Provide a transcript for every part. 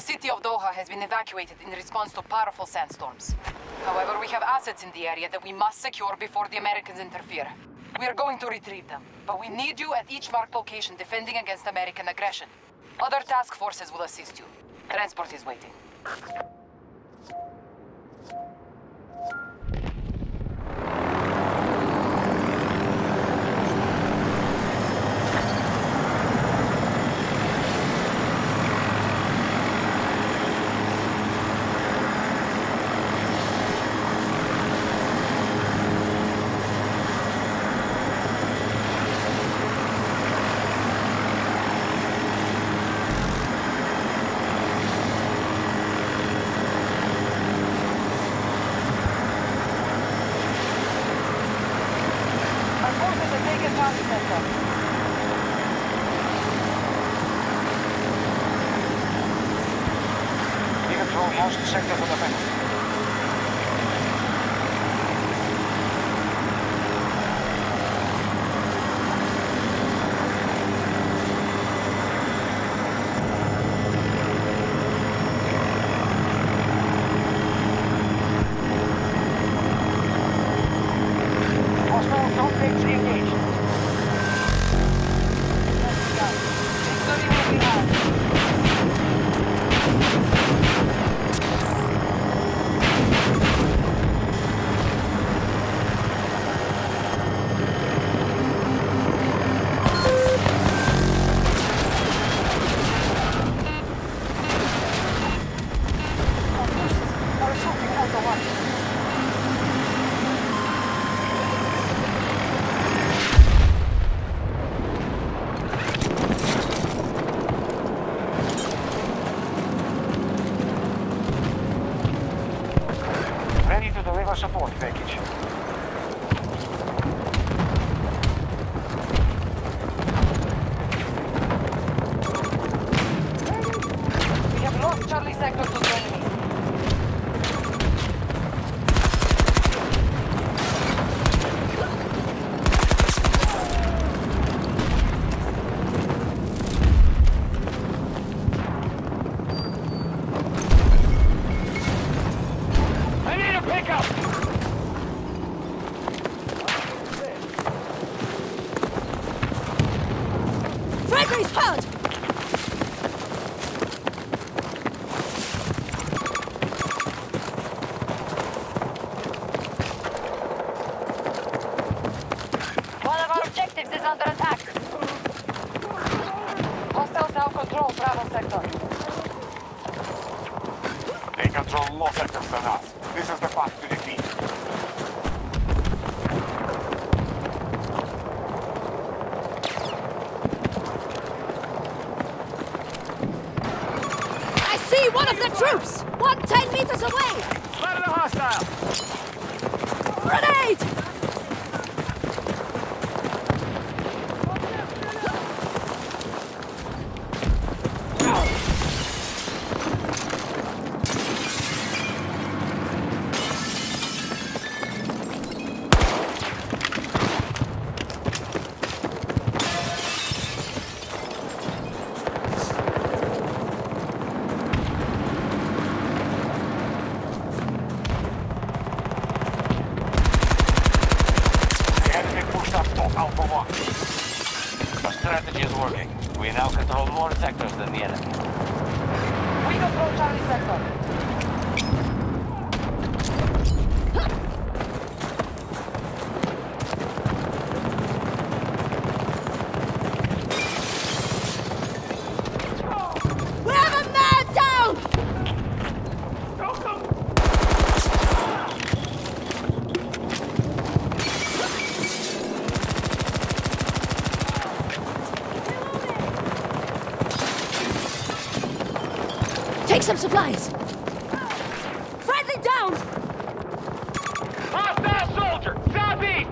The city of Doha has been evacuated in response to powerful sandstorms. However, we have assets in the area that we must secure before the Americans interfere. We are going to retrieve them, but we need you at each marked location defending against American aggression. Other task forces will assist you. Transport is waiting. Frederick's found! One of our objectives is under attack. Hostiles now control Bravo sector. They control more sectors than us. This is the path to defeat. I see one of the troops! One ten meters away! Spotted a hostile! Grenade! The enemy pushed up to Alpha 1. Our strategy is working. We now control more sectors than the enemy. We control Charlie sector. We have a man down! Take some supplies! Friendly down! Hostile soldier! Southeast!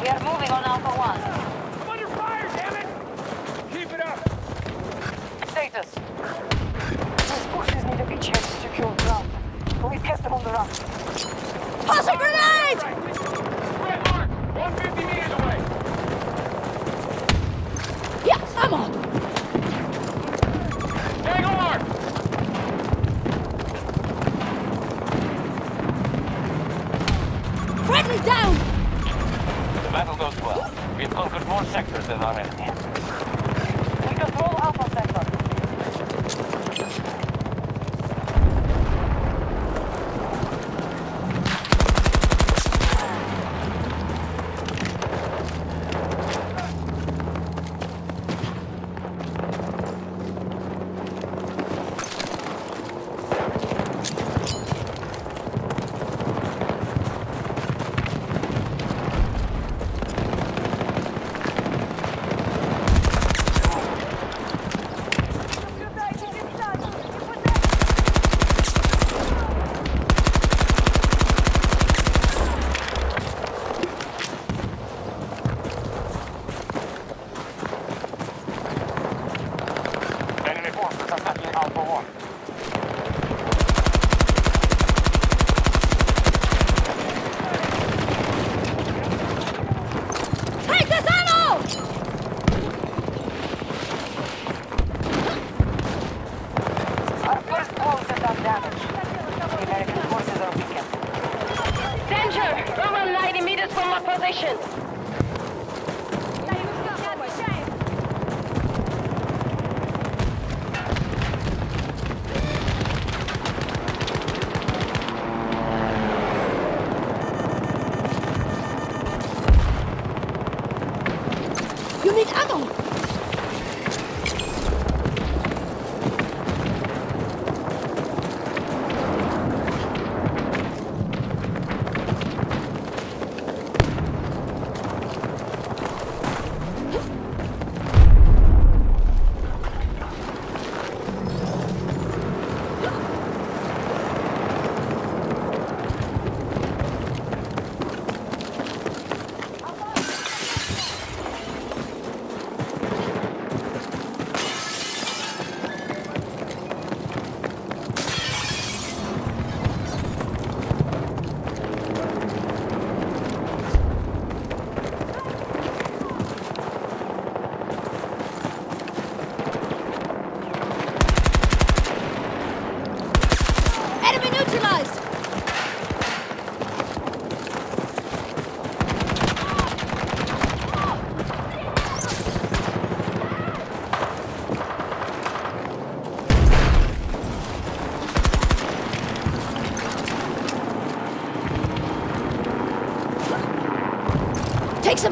We are moving on Alpha 1. I'm under fire, damn it! Keep it up! Status. আশা করে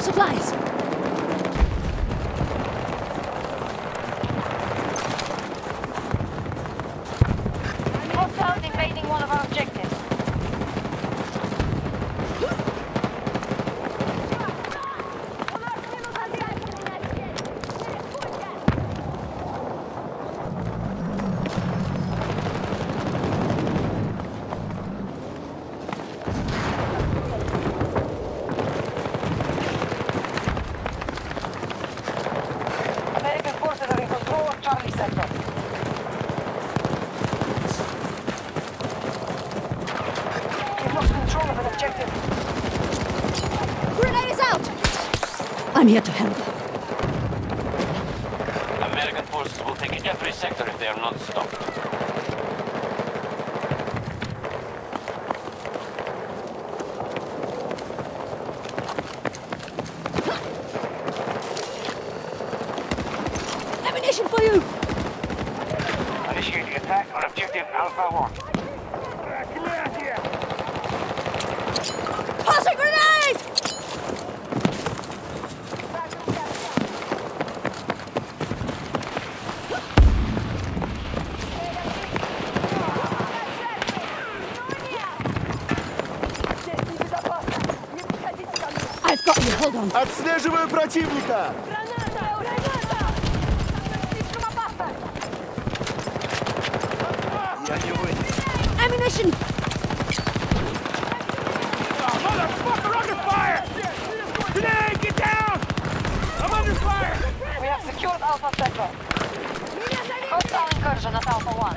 supplies. I'm here to help. рядом. Отслеживаю противника! Граната! Граната! Слишком опасно! Я не выйду. Ammunition! secured Alpha Sector. Hostile incursion at Alpha 1.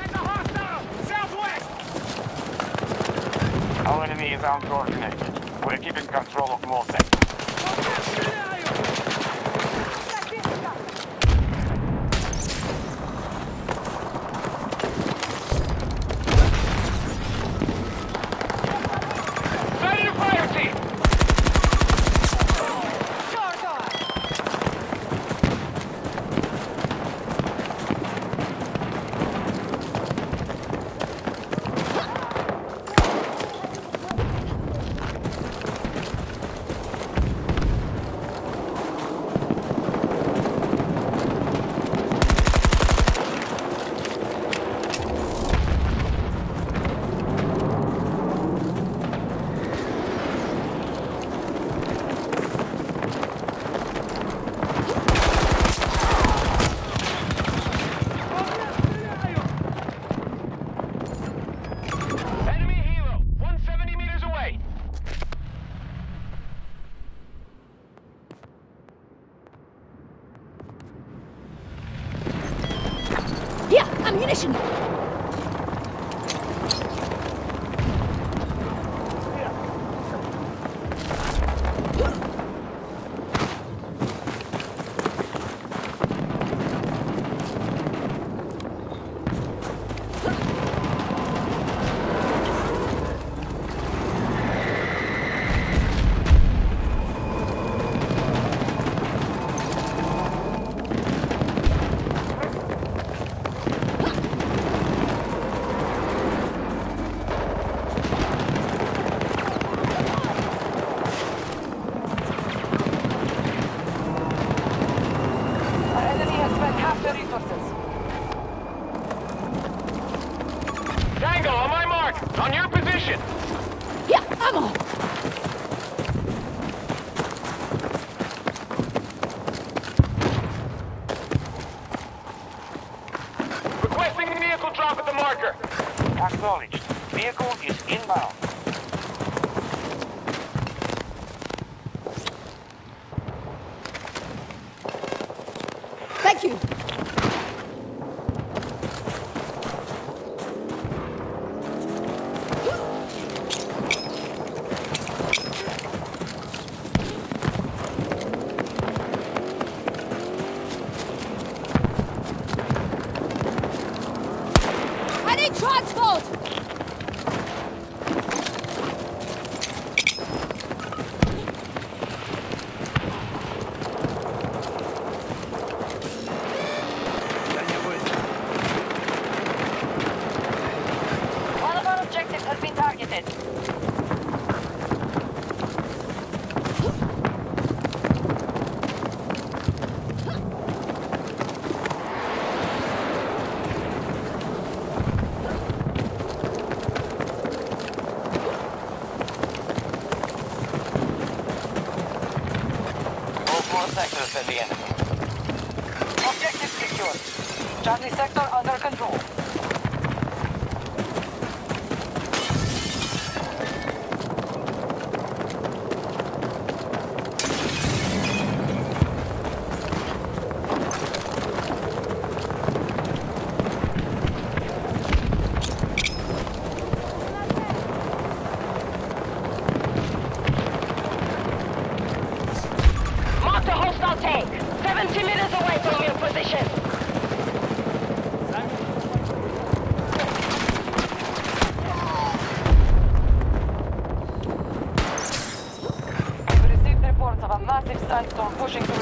Our enemy is outcoordinated. We're keeping control of more sectors. Thank you. at the enemy. Objective secured. Charlie sector under control. tank. 70 meters away from your position. We received reports of a massive sandstorm pushing through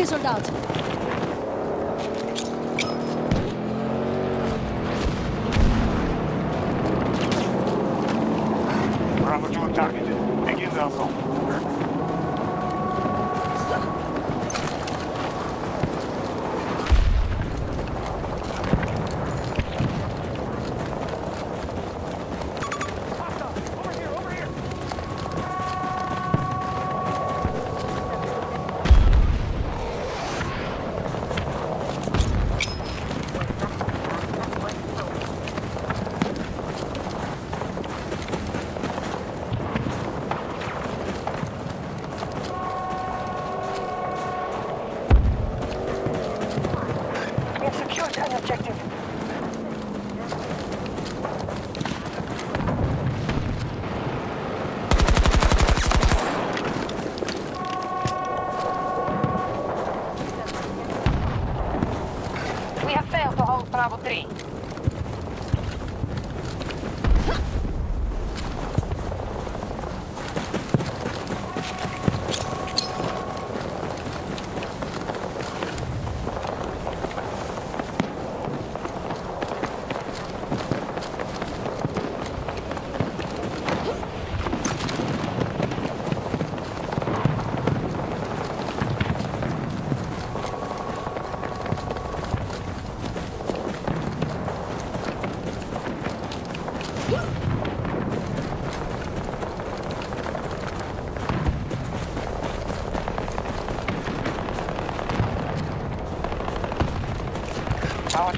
Danke, Soldat! Bravo 2 targeted. Begin the assault.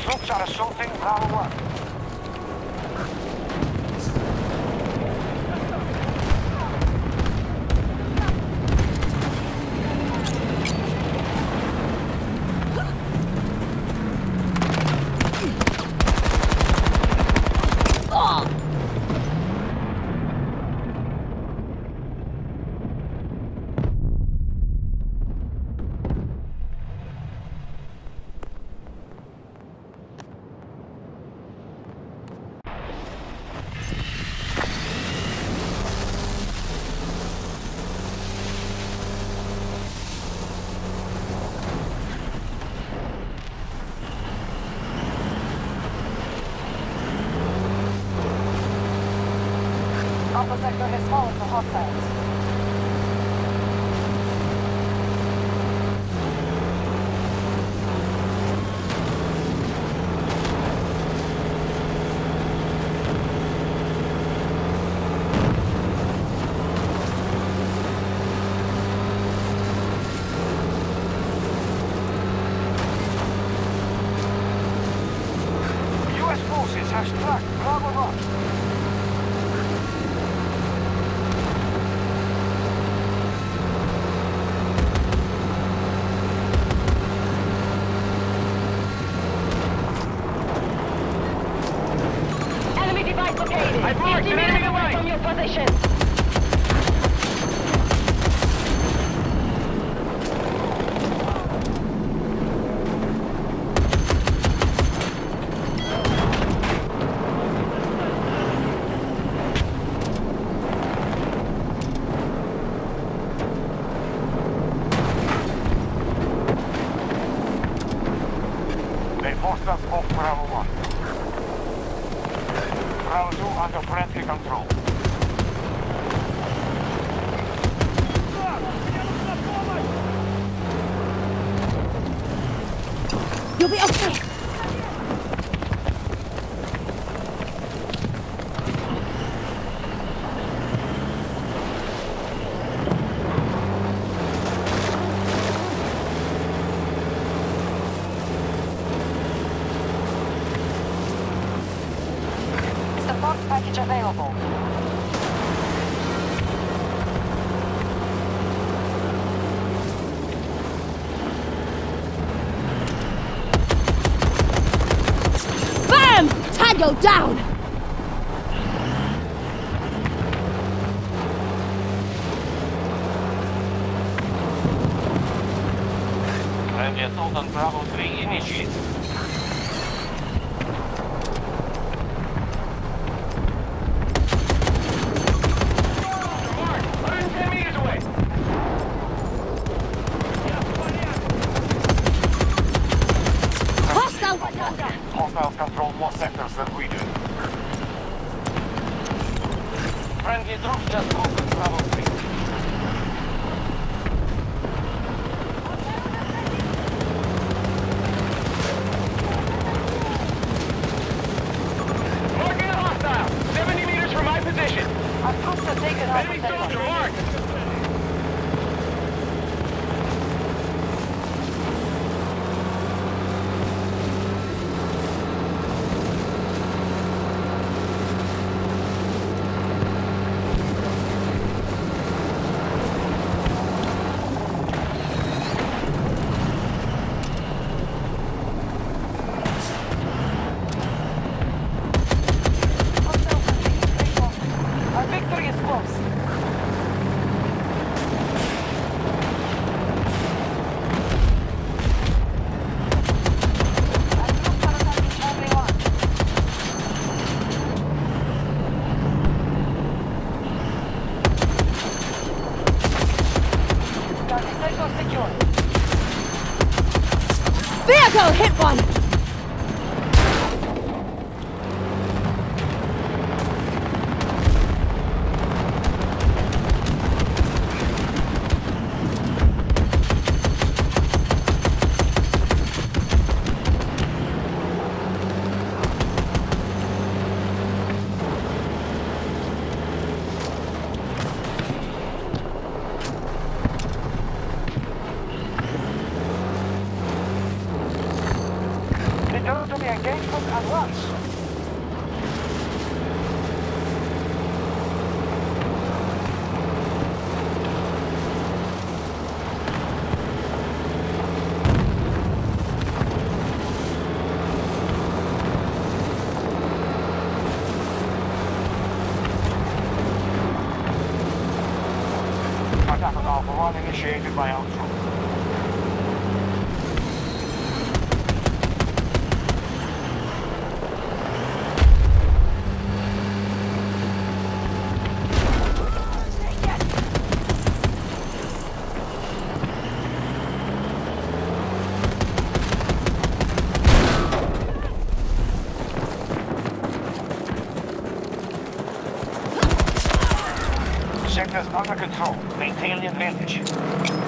Troops are assaulting Bravo 1. Has hostiles. U.S. forces have struck Bravo 1. Enemy device located. I've marked 50 an meters enemy away device. from your position. Forced us off Bravo 1. Bravo 2 under friendly control. You'll be okay! Tango down! Assault on Bravo 3 initiated. Thank you. to me engagement at once. has under control. Maintain the advantage.